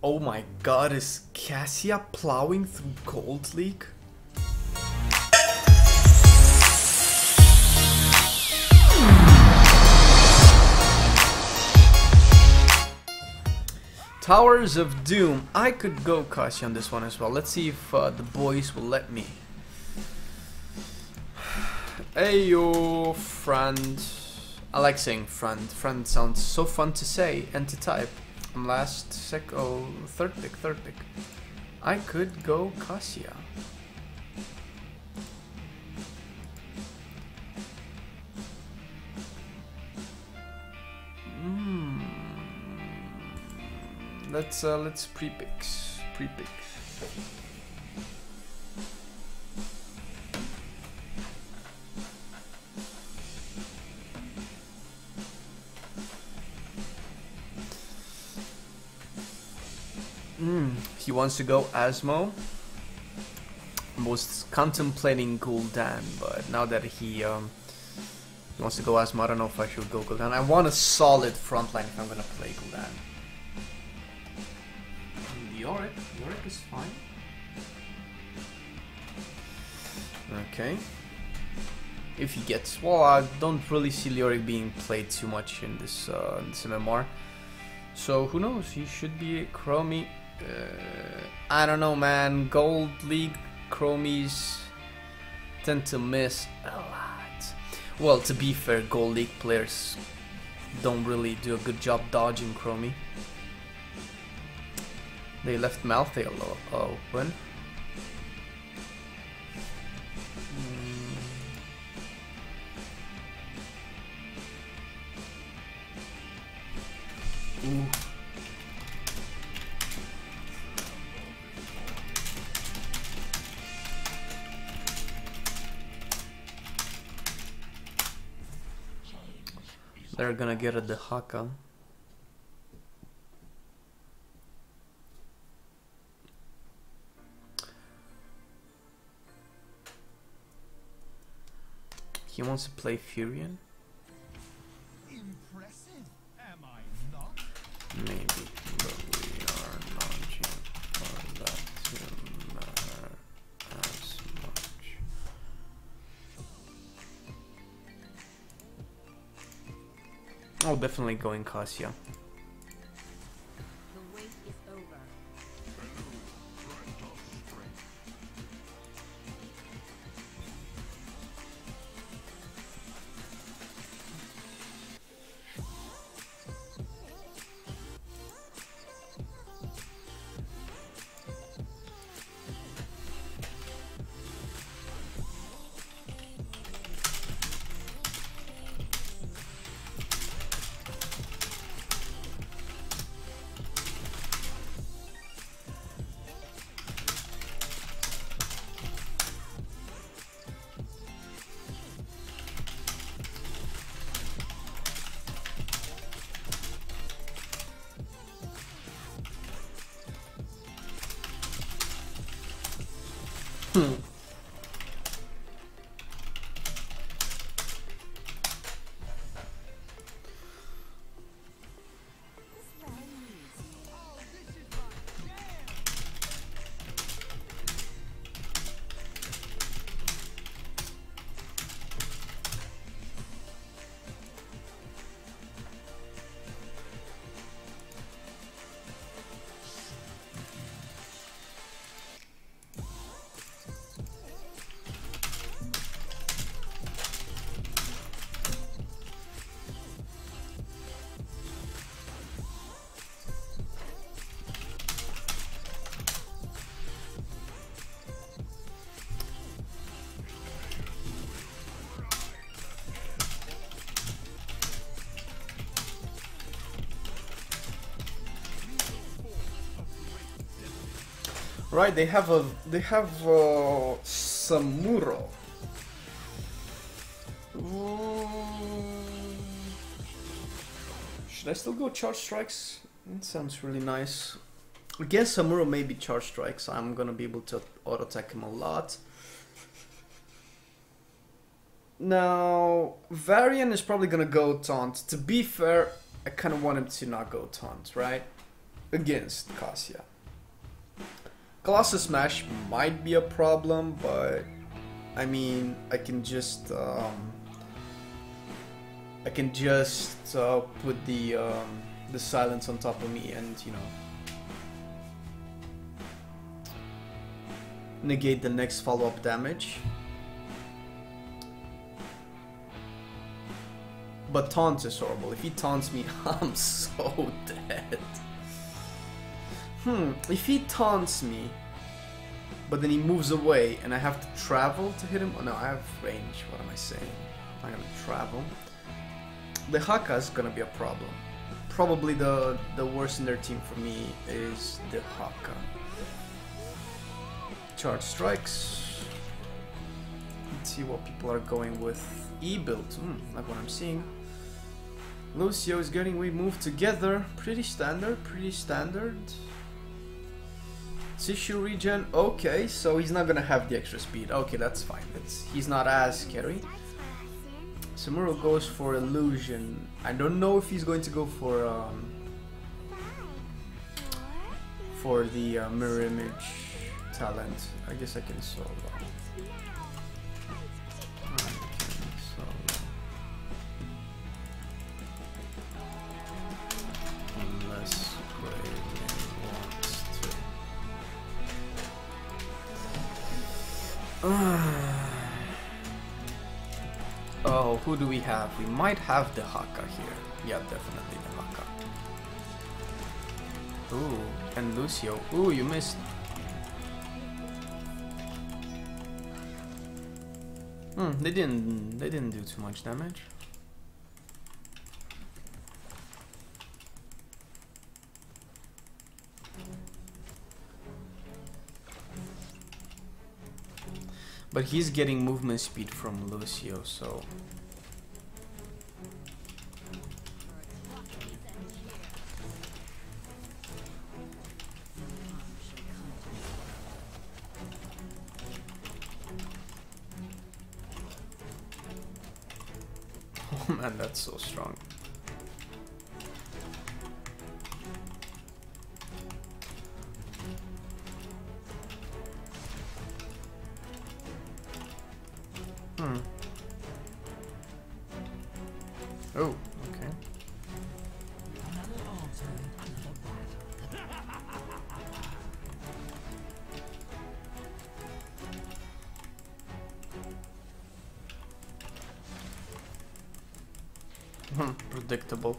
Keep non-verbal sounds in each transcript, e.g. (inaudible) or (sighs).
Oh my god, is Cassia plowing through Gold League? Towers of Doom. I could go Cassia on this one as well. Let's see if uh, the boys will let me. (sighs) Hey yo, friend. I like saying friend. Friend sounds so fun to say and to type. Last, sec, oh, third pick, third pick. I could go Cassia. Hmm. Let's uh, let's pre-picks, pre-picks. Mm, he wants to go Asmo. Was contemplating Gul'dan, but now that he um, he wants to go Asmo, I don't know if I should go Gul'dan. I want a solid frontline if I'm gonna play Gul'dan. Leoric, Leoric is fine. Okay. If he gets, well, I don't really see Leoric being played too much in this, uh, in this MMR. So who knows? He should be Chromie. Uh, I don't know, man. Gold League Chromies tend to miss a lot. Well, to be fair, Gold League players don't really do a good job dodging Chromie. They left Malthael open. They're gonna get at the Haka. He wants to play Furion? Impressive, am I not? Maybe, Oh, definitely go in Cassia. Right, they have a they have uh, Samuro. Should I still go charge strikes? That sounds really nice. Against Samuro, maybe charge strikes. I'm gonna be able to auto attack him a lot. Now, Varian is probably gonna go taunt. To be fair, I kind of want him to not go taunt, right? against Cassia. Colossus Smash might be a problem, but I mean, I can just um, I can just uh, put the um, the silence on top of me and you know negate the next follow-up damage. But taunt is horrible. If he taunts me, (laughs) I'm so (laughs) dead. Hmm, if he taunts me, but then he moves away and I have to travel to hit him. Oh no, I have range. What am I saying? I'm gonna travel. The Haka is gonna be a problem. Probably the the worst in their team for me is the Haka. Charge strikes. Let's see what people are going with. E build. Hmm, like what I'm seeing. Lucio is getting we move together. Pretty standard. Pretty standard. Tissue regen, okay, so he's not gonna have the extra speed. Okay, that's fine. It's, he's not as scary. Samuro goes for illusion. I don't know if he's going to go for um, for the uh, mirror image talent. I guess I can solo. I we have? We might have the Haka here. Yeah, definitely the Haka. Ooh, and Lucio. Ooh, you missed. Hmm, they didn't they didn't do too much damage. But he's getting movement speed from Lucio, so (laughs) man, that's so strong. Predictable.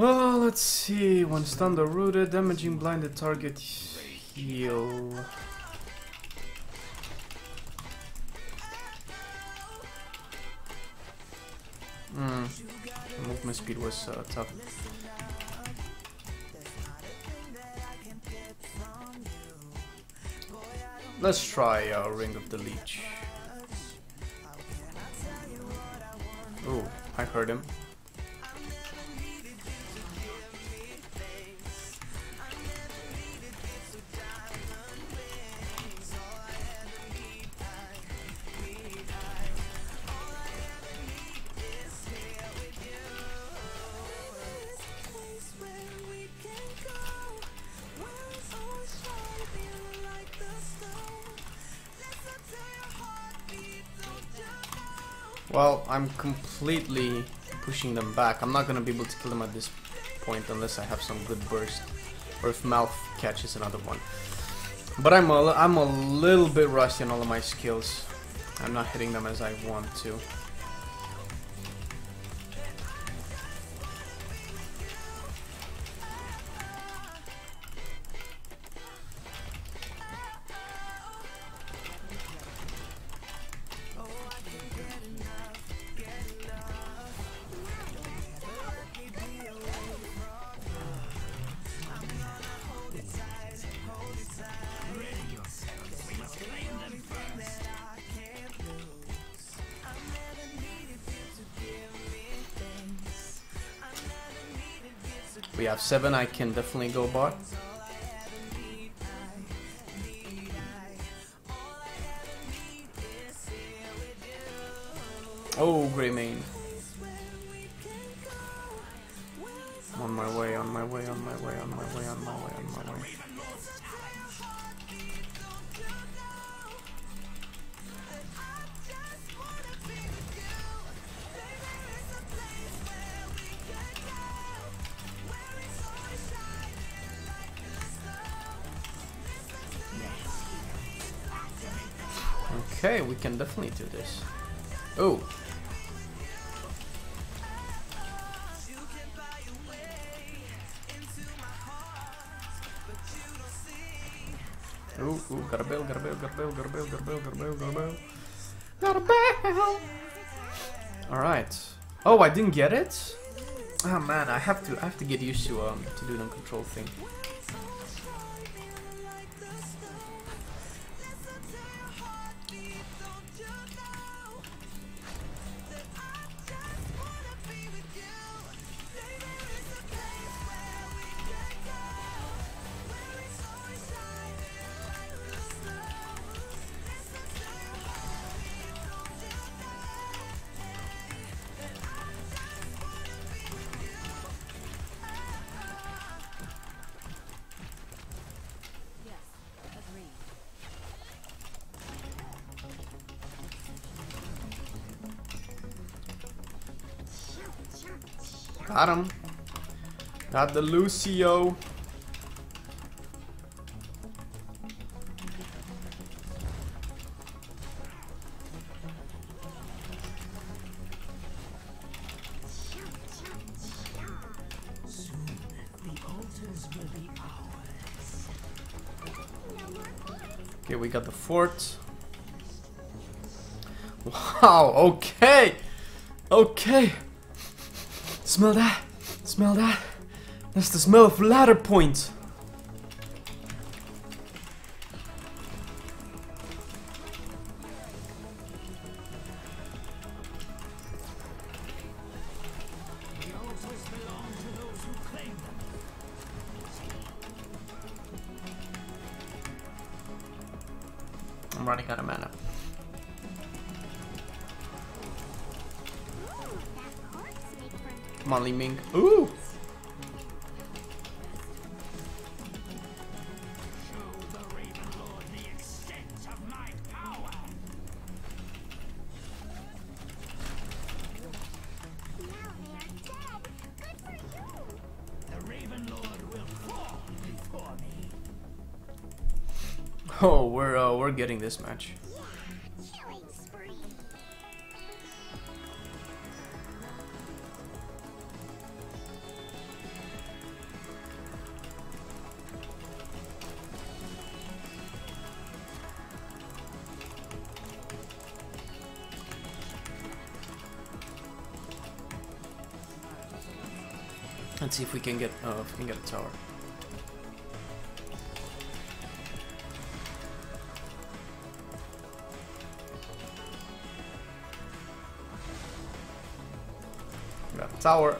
Oh, let's see. When stunned or rooted, damaging blinded target heal. Hmm. Movement speed was uh, tough. Let's try uh, Ring of the Leech. Oh, I heard him. Well, I'm completely pushing them back. I'm not gonna be able to kill them at this point unless I have some good burst, or if Malf catches another one. But I'm a, I'm a little bit rusty on all of my skills. I'm not hitting them as I want to. We have seven. I can definitely go bot. Oh, Greymane. Okay, we can definitely do this. Oh. Ooh, ooh, got a bell, got a bell, got a bell! Alright. Oh, I didn't get it? Oh man, I have to I have to get used to um to do the control thing. Got him. Got the Lucio. Okay, we got the fort. Wow, okay. Okay. Smell that. Smell that. That's the smell of ladder point. I'm running out of mana. Come on, Li Ming. Ooh! Oh, we're uh, we're getting this match. Let's see if we can get uh, if we can get a tower. We got tower.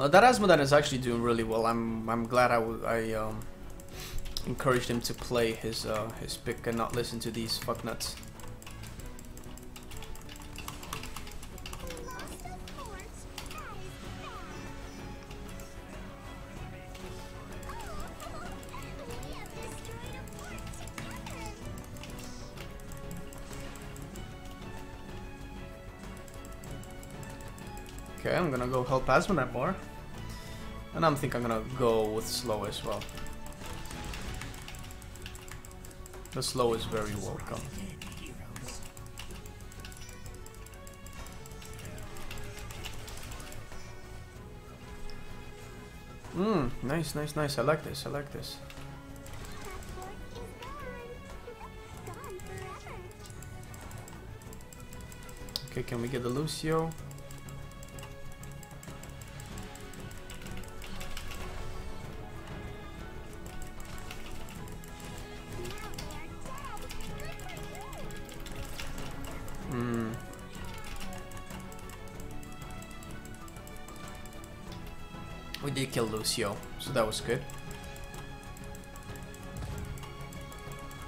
Uh, that Azmodan is actually doing really well. I'm I'm glad I I um, encouraged him to play his uh, his pick and not listen to these fucknuts. Okay, I'm gonna go help Azmodan more, and I'm think I'm gonna go with slow as well. The slow is very welcome. Mmm, nice, nice, nice. I like this, I like this. Okay, can we get the Lucio? We did kill Lucio, so that was good.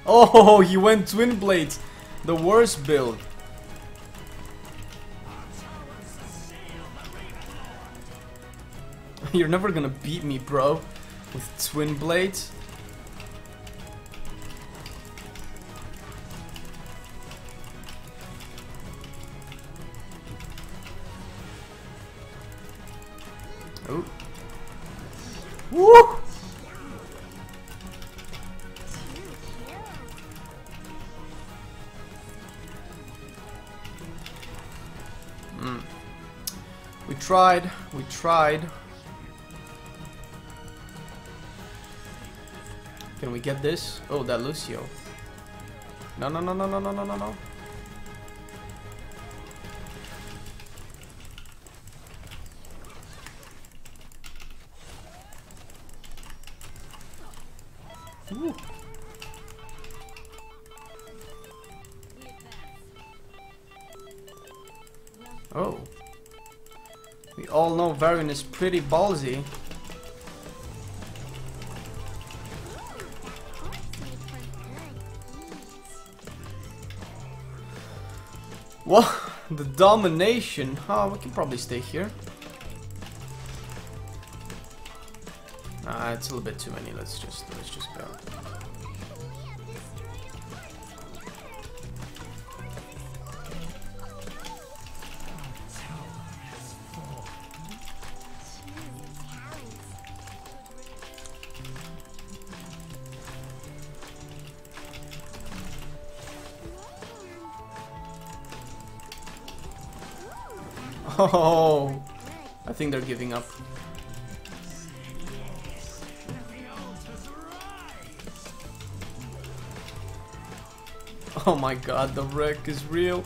Oh, (laughs) he went Twin Blades! The worst build. (laughs) You're never gonna beat me, bro. With Twin Blades. Tried, we tried. Can we get this? Oh, that Lucio. No, no, no, no, no, no, no, no, no. We all know Varian is pretty ballsy. What? (laughs) The domination? Oh, we can probably stay here. Nah, it's a little bit too many. Let's just let's just go. Oh, I think they're giving up. Oh my god, the wreck is real.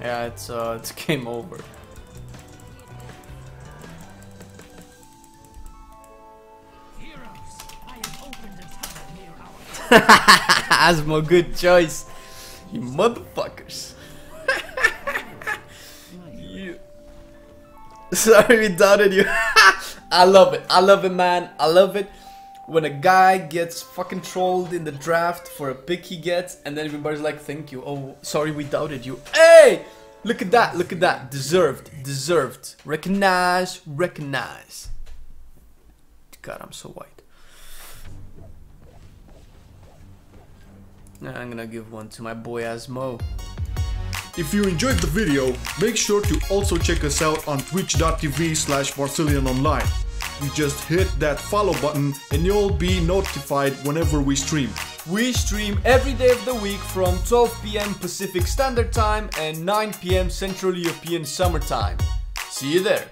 Yeah, it's uh, it's (laughs) game over. Asmo, good choice. You motherfuckers. you. Sorry we doubted you. (laughs) I love it. I love it, man. I love it. When a guy gets fucking trolled in the draft for a pick he gets, and then everybody's like, thank you. Oh, sorry we doubted you. Hey! Look at that. Look at that. Deserved. Deserved. Recognize. Recognize. God, I'm so white. I'm gonna give one to my boy Asmo. If you enjoyed the video, make sure to also check us out on twitch.tv slash Online. You just hit that follow button and you'll be notified whenever we stream. We stream every day of the week from 12 p.m. Pacific Standard Time and 9 p.m. Central European Summer Time. See you there.